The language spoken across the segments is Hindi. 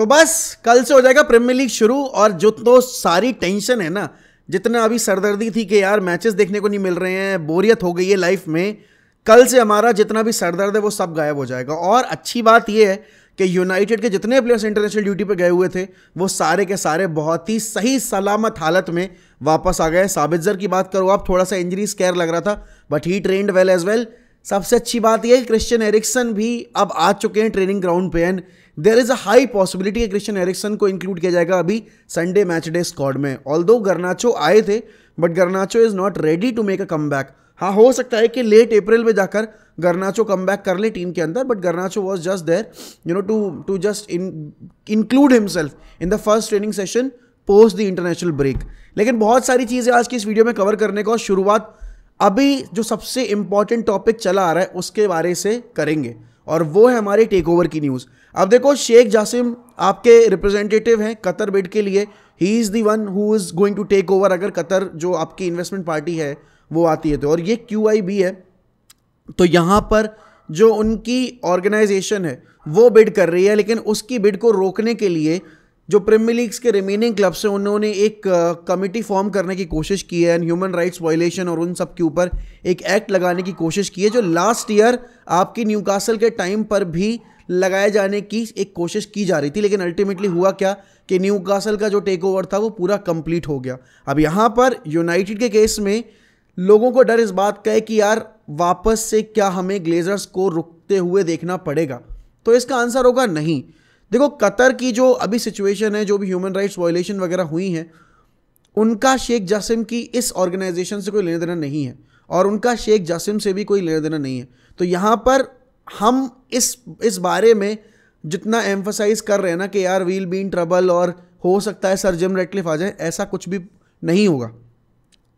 तो बस, कल से हो जाएगा प्रीमियर लीग शुरू और जो तो सारी टेंशन है ना, जितना अभी सरदर्दी थी कि यार मैचेस देखने को नहीं मिल रहे हैं, बोरियत हो गई है लाइफ में, कल से हमारा जितना भी सरदर्द है वो सब गायब हो जाएगा। और अच्छी बात यह है कि यूनाइटेड के जितने प्लेयर्स इंटरनेशनल ड्यूटी पर गए हुए थे, वो सारे के सारे बहुत ही सही सलामत हालत में वापस आ गए। साबित जर की बात करो आप थोड़ा सा इंजरी स्केयर लग रहा था but he trained well as well सबसे अच्छी बात यह है क्रिश्चियन एरिक्सन भी अब आ चुके हैं ट्रेनिंग ग्राउंड पे and there is a high possibility कि क्रिश्चियन एरिक्सन को इंक्लूड किया जाएगा अभी संडे मैच डे स्कॉड में। ऑल दो गर्नाचो आए थे but Garnacho is not ready to make a come back हाँ हो सकता है कि लेट अप्रैल में जाकर गर्नाचो कम बैक कर ले टीम के अंदर but Garnacho was just there you know to to just in include himself in the first training session post the international break लेकिन बहुत सारी चीज़ें आज की इस वीडियो में कवर करने को शुरुआत अभी जो सबसे इंपॉर्टेंट टॉपिक चला आ रहा है, उसके बारे से करेंगे। और वो है हमारे टेक ओवर की न्यूज़ अब देखो, शेख जासिम आपके रिप्रेजेंटेटिव हैं कतर बिड के लिए। He is the one who is going to take over अगर कतर जो आपकी इन्वेस्टमेंट पार्टी है, वो आती है तो। और ये क्यू आई बी है। तो यहाँ पर जो उनकी ऑर्गेनाइजेशन है, वो बिड कर रही है, लेकिन उसकी बिड को रोकने के लिए जो प्रीमियर लीग्स के रिमेनिंग क्लब्स हैं, उन्होंने एक कमिटी फॉर्म करने की कोशिश की है एंड ह्यूमन राइट्स वायलेशन और उन सब के ऊपर एक एक्ट लगाने की कोशिश की है, जो लास्ट ईयर आपकी न्यूकासल के टाइम पर भी लगाए जाने की एक कोशिश की जा रही थी, लेकिन अल्टीमेटली हुआ क्या कि न्यू कासल का जो टेक ओवर था वो पूरा कंप्लीट हो गया। अब यहाँ पर यूनाइटेड के केस में लोगों को डर इस बात का है कि यार वापस से क्या हमें ग्लेजर्स को रुकते हुए देखना पड़ेगा? तो इसका आंसर होगा नहीं। देखो, कतर की जो अभी सिचुएशन है, जो भी ह्यूमन राइट्स वायलेशन वगैरह हुई हैं, उनका शेख जासिम की इस ऑर्गेनाइजेशन से कोई लेना देना नहीं है, और उनका शेख जासिम से भी कोई लेना देना नहीं है। तो यहाँ पर हम इस इस बारे में जितना एम्फोसाइज कर रहे हैं ना कि यार वील बी इन ट्रबल और हो सकता है सर जिम रेडक्लिफ आ जाए, ऐसा कुछ भी नहीं होगा।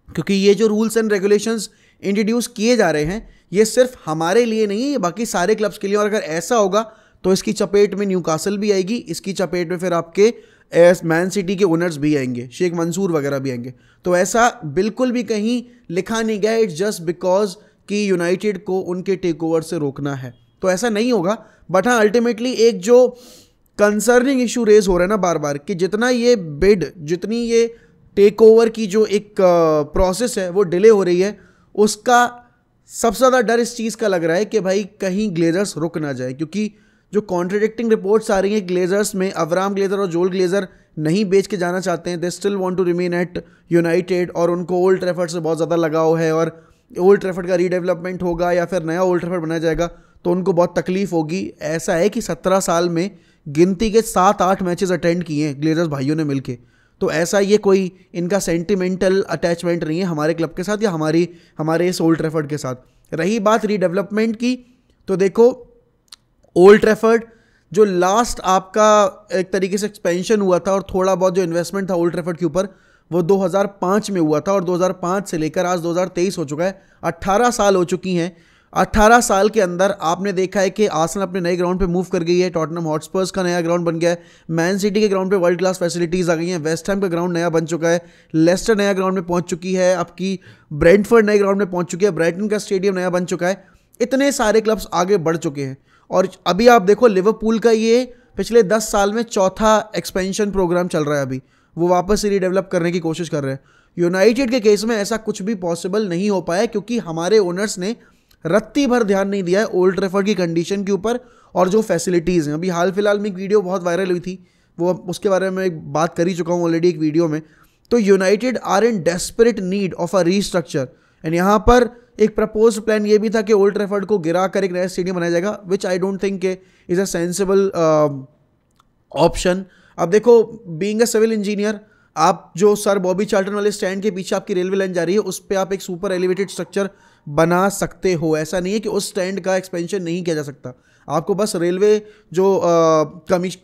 क्योंकि ये जो रूल्स एंड रेगुलेशंस इंट्रोड्यूस किए जा रहे हैं, ये सिर्फ़ हमारे लिए नहीं है बाकी सारे क्लब्स के लिए। और अगर ऐसा होगा तो इसकी चपेट में न्यू कासल भी आएगी, इसकी चपेट में फिर आपके एस मैन सिटी के ओनर्स भी आएँगे शेख मंसूर वगैरह भी आएँगे। तो ऐसा बिल्कुल भी कहीं लिखा नहीं गया इट्स जस्ट बिकॉज़ कि यूनाइटेड को उनके टेक ओवर से रोकना है। तो ऐसा नहीं होगा बट हाँ अल्टीमेटली एक जो कंसर्निंग इशू रेज हो रहा है ना बार बार कि जितना ये बिड जितनी ये टेक ओवर की जो एक प्रोसेस है, वो डिले हो रही है, उसका सबसे ज़्यादा डर इस चीज़ का लग रहा है कि भाई कहीं ग्लेजर्स रुक ना जाए, क्योंकि जो कॉन्ट्रडिक्टिंग रिपोर्ट्स आ रही हैं ग्लेजर्स में अवराम ग्लेजर और जोल ग्लेजर नहीं बेच के जाना चाहते हैं they still want to remain at United और उनको ओल्ड ट्रेफर्ड से बहुत ज़्यादा लगाव है और ओल्ड ट्रैफर्ड का रीडेवलपमेंट होगा या फिर नया ओल्ड ट्रैफर्ड बनाया जाएगा तो उनको बहुत तकलीफ़ होगी। ऐसा है कि सत्रह साल में गिनती के सात आठ मैचेस अटेंड किए हैं ग्लेजर्स भाइयों ने मिलके। तो ऐसा ये कोई इनका सेंटिमेंटल अटैचमेंट नहीं है हमारे क्लब के साथ या हमारी, हमारे इस ओल्ड ट्रैफर्ड के साथ। रही बात रीडेवलपमेंट की तो देखो ओल्ड ट्रैफर्ड जो लास्ट आपका एक तरीके से एक्सपेंशन हुआ था और थोड़ा बहुत जो इन्वेस्टमेंट था ओल्ड ट्रैफर्ड के ऊपर वो 2005 में हुआ था और 2005 से लेकर आज 2023 हो चुका है। 18 साल हो चुकी हैं। 18 साल के अंदर आपने देखा है कि आसन अपने नए ग्राउंड पे मूव कर गई है। टॉटनम हॉटस्पर्स का नया ग्राउंड बन गया है। मैन सिटी के ग्राउंड पे वर्ल्ड क्लास फैसिलिटीज़ आ गई हैं। वेस्ट हैम का ग्राउंड नया बन चुका है। लेस्टर नया ग्राउंड में पहुँच चुकी है। आपकी ब्रेंटफर्ड नए ग्राउंड में पहुँच चुकी है। ब्राइटन का स्टेडियम नया बन चुका है। इतने सारे क्लब्स आगे बढ़ चुके हैं। और अभी आप देखो, लिवरपूल का ये पिछले दस साल में चौथा एक्सपेंशन प्रोग्राम चल रहा है अभी। वो वापस से रीडेवलप करने की कोशिश कर रहे हैं। यूनाइटेड के केस में ऐसा कुछ भी पॉसिबल नहीं हो पाया क्योंकि हमारे ओनर्स ने रत्ती भर ध्यान नहीं दिया है ओल्ड ट्रेफर्ड की कंडीशन के ऊपर और जो फैसिलिटीज़ हैं। अभी हाल फ़िलहाल में एक वीडियो बहुत वायरल हुई थी। वो उसके बारे में मैं बात कर ही चुका हूँ ऑलरेडी एक वीडियो में। तो United are in desperate need of a restructure and यहाँ पर एक प्रपोज प्लान ये भी था कि ओल्ड ट्रेफर्ड को गिरा कर एक नया स्टेडियम बनाया जाएगा which I don't think is a sensible option अब देखो बीइंग अ सिविल इंजीनियर आप जो सर बॉबी चार्टन वाले स्टैंड के पीछे आपकी रेलवे लाइन जा रही है, उस पर आप एक सुपर एलिवेटेड स्ट्रक्चर बना सकते हो। ऐसा नहीं है कि उस स्टैंड का एक्सपेंशन नहीं किया जा सकता। आपको बस रेलवे जो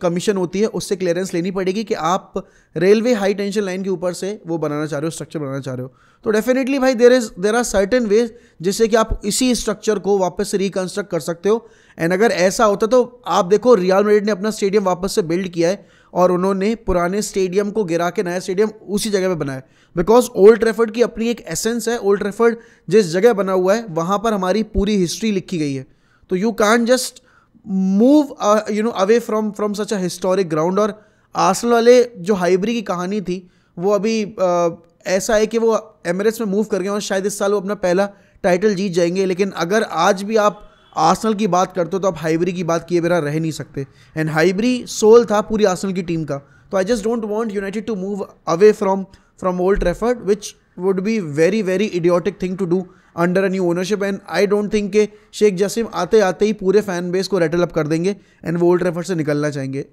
कमीशन होती है, उससे क्लियरेंस लेनी पड़ेगी कि आप रेलवे हाई टेंशन लाइन के ऊपर से वो बनाना चाह रहे हो स्ट्रक्चर बनाना चाह रहे हो। तो डेफिनेटली भाई there is there are certain ways जिससे कि आप इसी स्ट्रक्चर को वापस से रिकन्स्ट्रक्ट कर सकते हो। एंड अगर ऐसा होता तो आप देखो रियल मेडिड ने अपना स्टेडियम वापस से बिल्ड किया है। और उन्होंने पुराने स्टेडियम को गिरा के नया स्टेडियम उसी जगह पे बनाया। बिकॉज़ ओल्ड ट्रेफर्ड की अपनी एक एसेंस है ओल्ड ट्रेफर्ड जिस जगह बना हुआ है वहाँ पर हमारी पूरी हिस्ट्री लिखी गई है। तो you can just move you know away from from such a historic ground और आर्सेनल वाले जो हाइब्री की कहानी थी वो अभी uh, ऐसा है कि वो एमरेट्स में मूव कर गए और शायद इस साल वो अपना पहला टाइटल जीत जाएँगे। लेकिन अगर आज भी आप आर्सनल की बात करते हो तो आप हाइब्री की बात किए बिना रह नहीं सकते। एंड हाइब्री सोल था पूरी आर्सनल की टीम का। तो I just don't want United to move away from from Old Trafford which would be very very idiotic thing to do under a new ownership and I don't think के शेख जसीम आते आते ही पूरे फ़ैन बेस को रेटल अप कर देंगे एंड वो ओल्ड ट्रेफर्ड से निकलना चाहेंगे।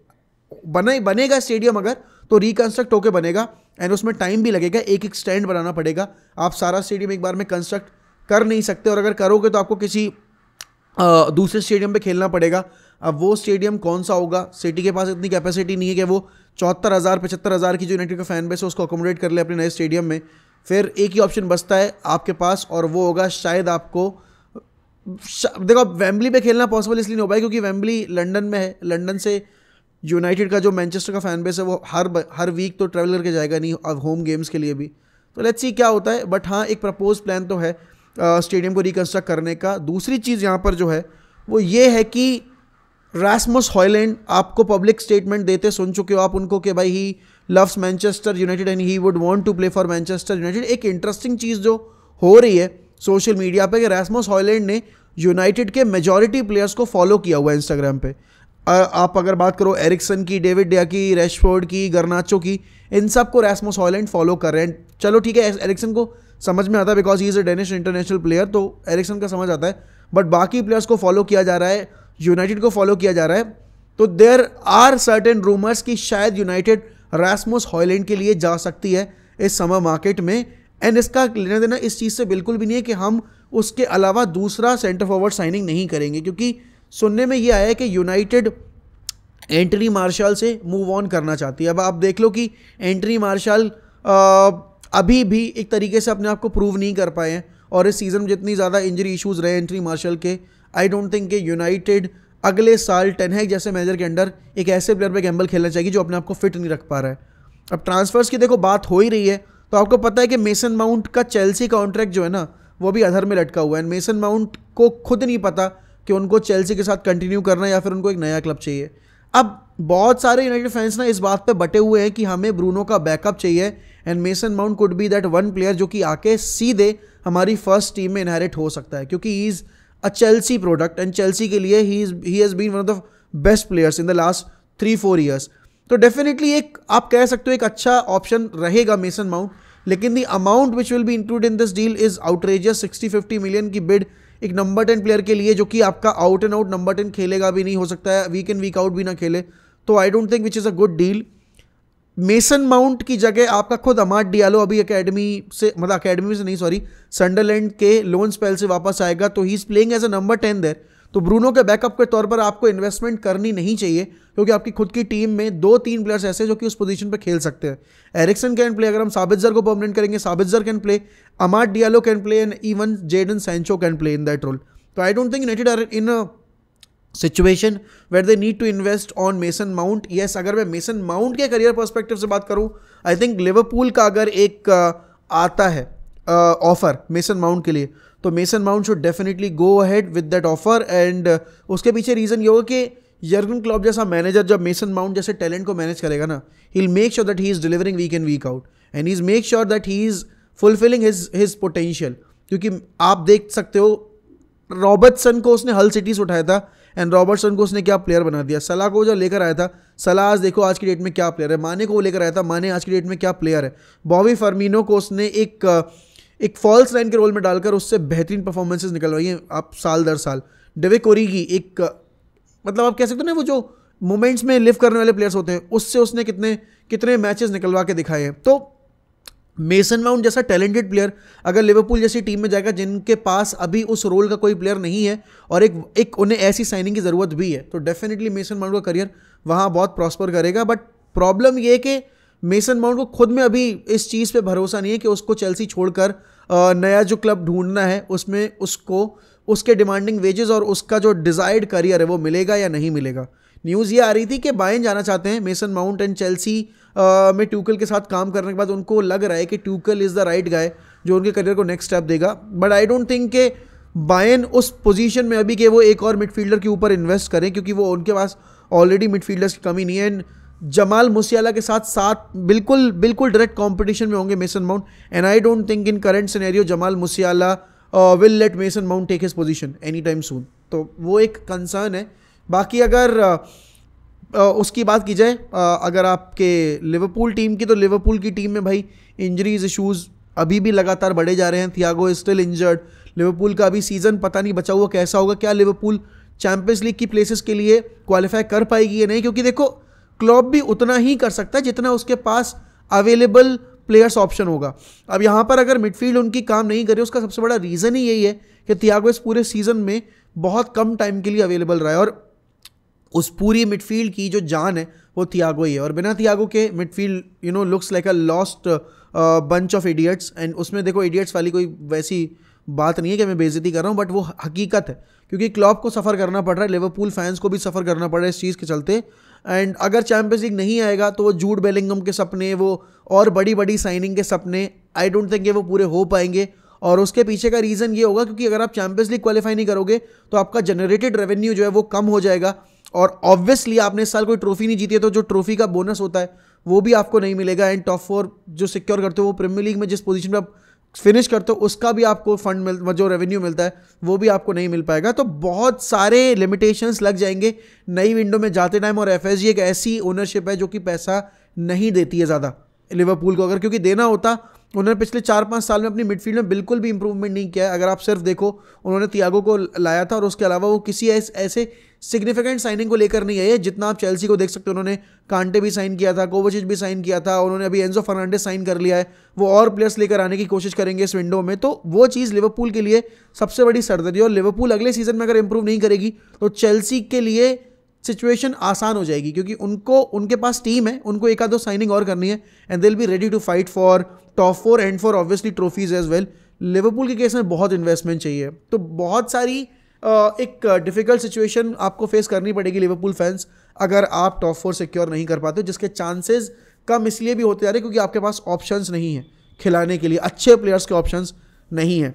बने, बनेगा स्टेडियम अगर तो रिकन्स्ट्रक्ट होकर बनेगा एंड उसमें टाइम भी लगेगा, एक एक स्टैंड बनाना पड़ेगा। आप सारा स्टेडियम एक बार में कंस्ट्रक्ट कर नहीं सकते और अगर करोगे तो आपको किसी दूसरे स्टेडियम पे खेलना पड़ेगा। अब वो स्टेडियम कौन सा होगा? सिटी के पास इतनी कैपेसिटी नहीं है कि वो चौहत्तर हज़ार, पचहत्तर हज़ार की जो यूनाइटेड का फ़ैन बेस है, उसको अकोमोडेट कर ले अपने नए स्टेडियम में। फिर एक ही ऑप्शन बचता है आपके पास और वो होगा शायद आपको देखो अब वेम्बली पे खेलना पॉसिबल इसलिए नहीं हो पाएगा क्योंकि वेम्बली लंदन में है। लंदन से यूनाइटेड का जो मैनचेस्टर का फ़ैन बेस है, वो हर हर वीक तो ट्रैवल करके जाएगा नहीं, अब होम गेम्स के लिए भी। तो लेट्स सी क्या होता है बट हाँ एक प्रपोज प्लान तो है। स्टेडियम को रिकन्स्ट्रक्ट करने का। दूसरी चीज़ यहाँ पर जो है, वो ये है कि रासमस हॉयलैंड आपको पब्लिक स्टेटमेंट देते सुन चुके हो आप उनको कि भाई he loves Manchester United and he would want to play for Manchester United एक इंटरेस्टिंग चीज़ जो हो रही है सोशल मीडिया पे कि रासमस हॉयलैंड ने यूनाइटेड के मेजॉरिटी प्लेयर्स को फॉलो किया हुआ है इंस्टाग्राम पे। आप अगर बात करो एरिक्सन की डेविड डिया की रेशफोर्ड की गरनाचो की, इन सबको रैसमोस हॉलैंड फॉलो कर रहे हैं। चलो ठीक है एरिक्सन को समझ में आता है because he is a Danish international player तो एरिक्सन का समझ आता है। बट बाकी प्लेयर्स को फॉलो किया जा रहा है यूनाइटेड को फॉलो किया जा रहा है। तो देर आर सर्टेन रूमर्स कि शायद यूनाइटेड रैसमोस हॉलैंड के लिए जा सकती है इस समय मार्केट में। एंड इसका लेना देना इस चीज़ से बिल्कुल भी नहीं है कि हम उसके अलावा दूसरा सेंटर फॉरवर्ड साइनिंग नहीं करेंगे, क्योंकि सुनने में ये आया है कि यूनाइटेड एंटनी मार्शल से मूव ऑन करना चाहती है। अब आप देख लो कि एंटनी मार्शल अभी भी एक तरीके से अपने आप को प्रूव नहीं कर पाए हैं। और इस सीज़न में जितनी ज़्यादा इंजरी इश्यूज़ रहे एंट्री मार्शल के आई डोंट थिंक कि यूनाइटेड अगले साल टेनहैक जैसे मैनेजर के अंडर एक ऐसे प्लेयर पर गैम्बल खेलना चाहिए जो अपने आप को फिट नहीं रख पा रहा है। अब ट्रांसफर्स की देखो बात हो ही रही है तो आपको पता है कि मेसन माउंट का चेल्सी कॉन्ट्रैक्ट जो है ना, वो भी अधर में लटका हुआ है। मेसन माउंट को खुद नहीं पता कि उनको चेल्सी के साथ कंटिन्यू करना या फिर उनको एक नया क्लब चाहिए। अब बहुत सारे यूनाइटेड फैंस ना इस बात पे बटे हुए हैं कि हमें ब्रूनो का बैकअप चाहिए and Mason Mount could be that one player जो कि आके सीधे हमारी फ़र्स्ट टीम में इनहेरिट हो सकता है, क्योंकि he is a Chelsea product and Chelsea के लिए he is he has been one of the best players in the last three four years तो डेफिनेटली एक, आप कह सकते हो एक अच्छा ऑप्शन रहेगा मेसन माउंट लेकिन the amount which will be include in this deal is outrageous sixty fifty million की बिड एक नंबर टेन प्लेयर के लिए जो कि आपका out and out number ten खेलेगा भी नहीं, हो सकता है वीक एंड वीक आउट भी ना खेले। तो I don't think which is a good deal Mason Mount की जगह आपका खुद अमाट डियालो अभी अकेडमी से मतलब अकेडमी से नहीं सॉरी संडरलैंड के लोन स्पेल से वापस आएगा तो he is playing as a number ten there तो ब्रूनो के बैकअप के तौर पर आपको इन्वेस्टमेंट करनी नहीं चाहिए, क्योंकि आपकी खुद की टीम में दो तीन प्लेयर्स ऐसे जो कि उस पोजीशन पर खेल सकते हैं। एरिक्सन कैन प्ले अगर हम साबितजर को परमानेंट करेंगे Sabitzer can play Amad Diallo can play and even Jadon Sancho can play in that role तो I don't think United are in situation where they need to invest on Mason Mount yes अगर मैं मेसन माउंट के करियर परस्पेक्टिव से बात करूँ आई थिंक लिवरपूल का अगर एक आता है ऑफ़र मेसन माउंट के लिए। तो Mason Mount should definitely go ahead with that offer and उसके पीछे रीज़न ये होगा कि यर्गन क्लॉब जैसा मैनेजर जब मेसन माउंट जैसे टैलेंट को मैनेज करेगा ना he make sure that he is delivering week and week out and is make sure that he is fulfilling his his potential क्योंकि आप देख सकते हो रॉबर्टसन को उसने हल सिटीज़ उठाया था एंड रॉबर्टसन को उसने क्या प्लेयर बना दिया? सलाह को जो लेकर आया था सलाह आज देखो आज की डेट में क्या प्लेयर है। माने को वो लेकर आया था माने आज की डेट में क्या प्लेयर है? बॉबी फर्मिनो को उसने एक एक फॉल्स लाइन के रोल में डालकर उससे बेहतरीन परफॉर्मेंसेज निकलवाई हैं आप साल दर साल। डेवे कोरीगी एक मतलब आप कह सकते हो ना वो जो मोमेंट्स में लिव करने वाले प्लेयर्स होते हैं, उससे उसने कितने कितने मैचेस निकलवा के दिखाए हैं। तो मेसन माउंट जैसा टैलेंटेड प्लेयर अगर लिवरपूल जैसी टीम में जाएगा जिनके पास अभी उस रोल का कोई प्लेयर नहीं है और एक एक उन्हें ऐसी साइनिंग की ज़रूरत भी है तो डेफिनेटली मेसन माउंट का करियर वहाँ बहुत प्रॉस्पर करेगा। बट प्रॉब्लम ये कि मेसन माउंट को खुद में अभी इस चीज़ पे भरोसा नहीं है कि उसको चेल्सी छोड़कर नया जो क्लब ढूंढना है, उसमें उसको, उसके डिमांडिंग वेजेस और उसका जो डिज़ायर्ड करियर है, वो मिलेगा या नहीं मिलेगा? न्यूज़ ये आ रही थी कि बायन जाना चाहते हैं मेसन माउंट एंड चेल्सी में ट्यूकल के साथ काम करने के बाद उनको लग रहा है कि Tuchel is the right guy जो उनके करियर को नेक्स्ट स्टेप देगा। बट आई डोंट थिंक के बायन उस पोजीशन में अभी कि वो एक और मिडफील्डर के ऊपर इन्वेस्ट करें, क्योंकि वो उनके पास ऑलरेडी मिडफील्डर्स की कमी नहीं है। एंड जमाल मुसियाला के साथ साथ बिल्कुल बिल्कुल डायरेक्ट कंपटीशन में होंगे Mason Mount and I don't think in current scenario Jamal Musiala will let Mason Mount take his position any time soon तो वो एक कंसर्न है। बाकी अगर uh, uh, उसकी बात की जाए uh, अगर आपके लिवरपूल टीम की तो लिवरपूल की टीम में भाई इंजरीज इशूज़ अभी भी लगातार बढ़े जा रहे हैं। थियागो स्टिल इंजर्ड लिवरपूल का अभी सीज़न पता नहीं बचा हुआ कैसा होगा। क्या लिवरपूल चैंपियंस लीग की प्लेसेस के लिए क्वालिफाई कर पाएगी या नहीं? क्योंकि देखो क्लब भी उतना ही कर सकता है जितना उसके पास अवेलेबल प्लेयर्स ऑप्शन होगा। अब यहाँ पर अगर मिडफील्ड उनकी काम नहीं करे, उसका सबसे बड़ा रीज़न ही यही है कि तियागो इस पूरे सीज़न में बहुत कम टाइम के लिए अवेलेबल रहा है और उस पूरी मिडफील्ड की जो जान है, वो थियागो ही है। और बिना थियागो के midfield you know looks like a lost bunch of idiots and उसमें देखो इडियट्स वाली कोई वैसी बात नहीं है कि मैं बेजती कर रहा हूँ बट वो हकीकत है। क्योंकि क्लॉप को सफ़र करना पड़ रहा है लिवरपूल फैंस को भी सफ़र करना पड़ रहा है इस चीज़ के चलते। एंड अगर चैंपियंस लीग नहीं आएगा तो वो जूड बेलिंगम के सपने, वो और बड़ी बड़ी साइनिंग के सपने आई डोंट थिंक ये वो पूरे हो पाएँगे। और उसके पीछे का रीज़न ये होगा, क्योंकि अगर आप चैंपियंस लीग क्वालिफाई नहीं करोगे तो आपका जनरेटेड रेवेन्यू जो है वो कम हो जाएगा। और ऑब्वियसली आपने इस साल कोई ट्रॉफी नहीं जीती है तो जो ट्रॉफी का बोनस होता है, वो भी आपको नहीं मिलेगा। एंड टॉप फोर जो सिक्योर करते हो, वो प्रीमियर लीग में जिस पोजीशन पर आप फिनिश करते हो, उसका भी आपको फंड मिल, जो रेवेन्यू मिलता है, वो भी आपको नहीं मिल पाएगा। तो बहुत सारे लिमिटेशंस लग जाएँगे नई विंडो में जाते टाइम और एफएसजी एक ऐसी ओनरशिप है जो कि पैसा नहीं देती है ज़्यादा। लिवरपूल को अगर, क्योंकि देना होता उन्होंने पिछले चार पाँच साल में अपनी मिडफील्ड में बिल्कुल भी इंप्रूवमेंट नहीं किया है। अगर आप सिर्फ़ देखो, उन्होंने तियागो को लाया था और उसके अलावा वो किसी ऐसे सिग्निफिकेंट साइनिंग को लेकर नहीं आए जितना आप चेल्सी को देख सकते हो। उन्होंने कांटे भी साइन किया था कोवचिच भी साइन किया था, उन्होंने अभी एंजो फर्नांडिस साइन कर लिया है। वो और प्लेयर्स लेकर आने की कोशिश करेंगे इस विंडो में। तो वो चीज़ लिवरपूल के लिए सबसे बड़ी सरदर्दी और लिवरपूल अगले सीज़न में अगर इंप्रूव नहीं करेगी तो चेल्सी के लिए सिचुएशन आसान हो जाएगी, क्योंकि उनको, उनके पास टीम है, उनको एक आध दो साइनिंग और करनी है and they'll be ready to fight for top four and for obviously trophies as well Liverpool के केस में बहुत इन्वेस्टमेंट चाहिए। तो बहुत सारी एक डिफ़िकल्ट सिचुएशन आपको फेस करनी पड़ेगी लिवरपूल फैंस अगर आप टॉप फोर सिक्योर नहीं कर पाते जिसके चांसेस कम इसलिए भी होते जा रहे क्योंकि आपके पास ऑप्शंस नहीं है, खिलाने के लिए। अच्छे प्लेयर्स के ऑप्शंस नहीं हैं।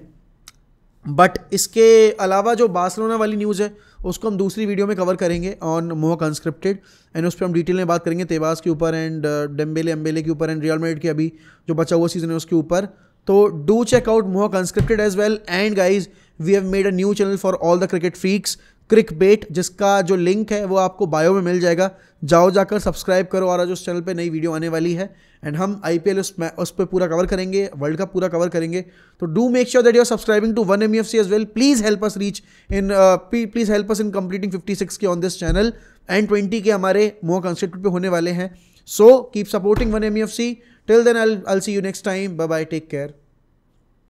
बट इसके अलावा जो बार्सलोना वाली न्यूज़ है, उसको हम दूसरी वीडियो में कवर करेंगे ऑन मोहक अनस्क्रिप्टेड एंड उस पर हम डिटेल में बात करेंगे तेबास के ऊपर एंड डेम्बेले एम्बेले के ऊपर एंड रियल मेड के अभी जो बचा हुआ सीज़न है उसके ऊपर। तो do check out Mohak Unscripted as well and guys we have made a new channel for all the cricket freaks Crick Bet जिसका जो लिंक है, वो आपको बायो में मिल जाएगा। जाओ जाकर सब्सक्राइब करो और आज उस चैनल पे नई वीडियो आने वाली है। एंड हम आई पी एल उस उस पर पूरा कवर करेंगे वर्ल्ड कप पूरा कवर करेंगे। तो do make sure that you are subscribing to one M F C as well please help us reach in please help us in completing fifty six K on this channel and twenty K हमारे मोह कंस्टिट्यूट पर होने वाले हैं। So keep supporting one M F C till then I see you next time bye bye take care